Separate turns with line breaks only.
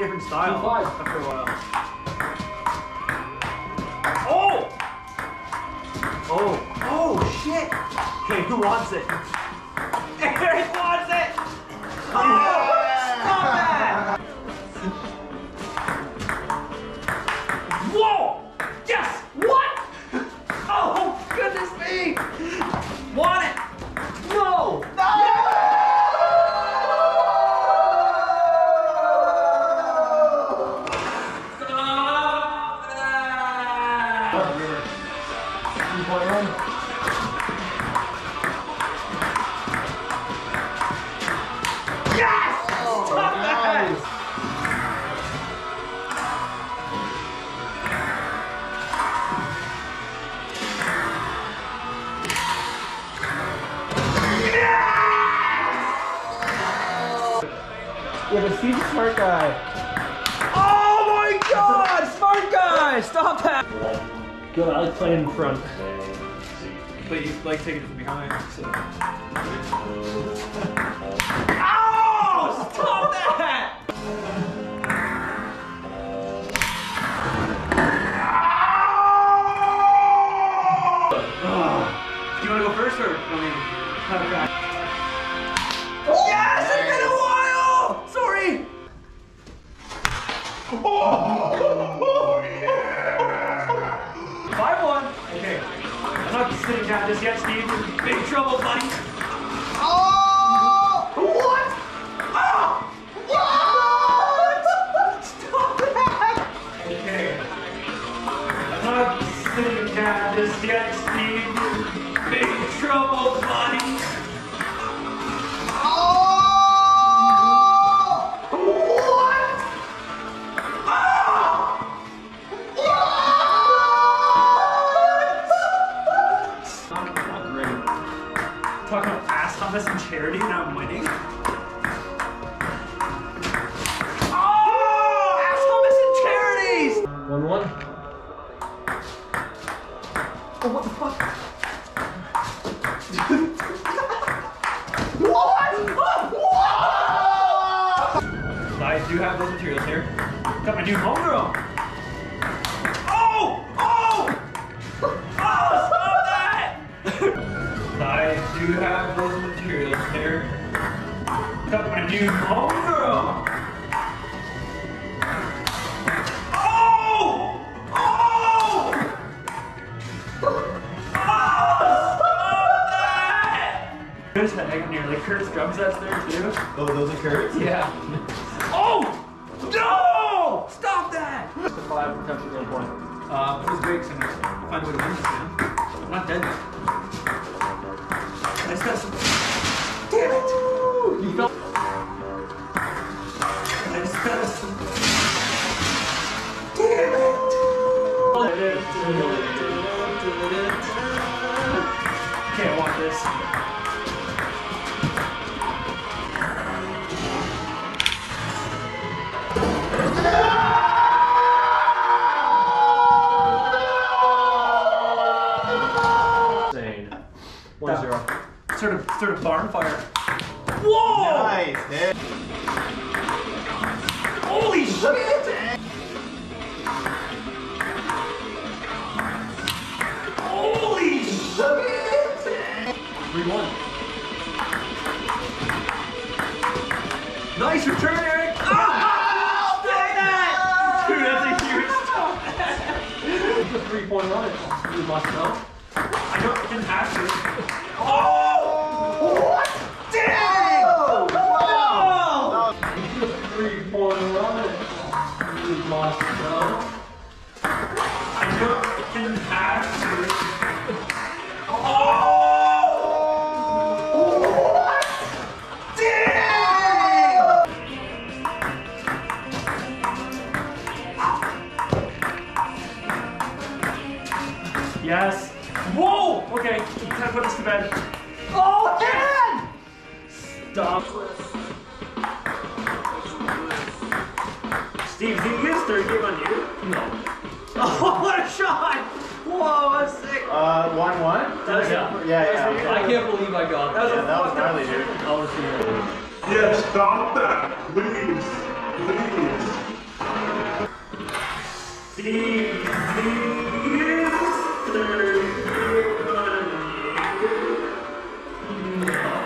different style
five.
after a while. Oh! Oh! Oh shit! Okay, who wants it?
Three point run. Yeah, but Steve's a smart guy.
Oh my god! Smart guy! Stop that!
Good, I like playing in front.
But you like taking it from behind, so. Ow! Oh, stop that! Do you want to go first or want me to have a crack? Yes! It's been a while! Sorry! Five Okay. I'm not sitting down just yet, Steve. Big trouble, buddy. About ass hummus and charity and I'm winning. Oh! Ass hummus and charities!
One one.
Oh, what the fuck? what? What? I do have those materials here. Got my new homegrown. I do have those materials here. Got my new homegrown. Oh! Oh! Oh, stop that! There's that egg near like Kurt's drum sets there too.
Oh, those are Kurt's?
Yeah. Oh! No! Stop that!
Just a five for touching one point.
Uh, who's Griggs and find a way to win this man. I'm not dead yet. Damn it!
You felt
I just some. Damn it! I want this. Sort of, sort of barn fire. Whoa!
Nice. hit.
Holy shit! Holy shit!
Three one.
Nice return, Eric! Ah! Stop that! Dude, that's a huge stop.
It's a three point run. You must know.
I don't, didn't have to. Yes. Whoa! Okay, can I put this to bed? Oh, Dan! Stop. Steve, did you use third game on you?
No.
Oh, what a shot! Whoa, that's sick.
Uh, one one.
That was
Yeah.
Yeah, yeah.
I can't believe I got
That
that.
Yeah, that was
fucked up
gnarly, dude.
shot.
I was here.
Yes, stop that, please, please.
Steve,
Well, just coming in